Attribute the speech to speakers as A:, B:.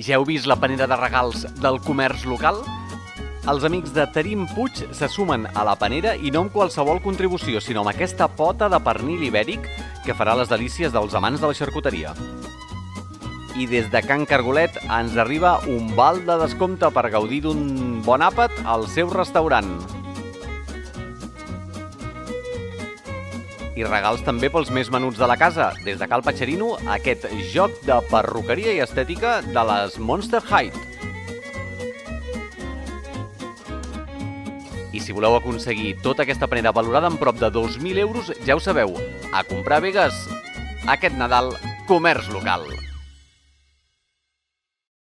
A: Ja heu vist la panera de regals del comerç local? Els amics de Terim Puig se sumen a la panera i no amb qualsevol contribució, sinó amb aquesta pota de pernil ibèric que farà les delícies dels amants de la xarcuteria. I des de Can Cargolet ens arriba un val de descompte per gaudir d'un bon àpat al seu restaurant. I regals també pels més menuts de la casa, des de Cal Patxerino, aquest joc de perruqueria i estètica de les Monster Height. I si voleu aconseguir tota aquesta panera valorada en prop de 2.000 euros, ja ho sabeu, a comprar Vegas aquest Nadal, comerç local.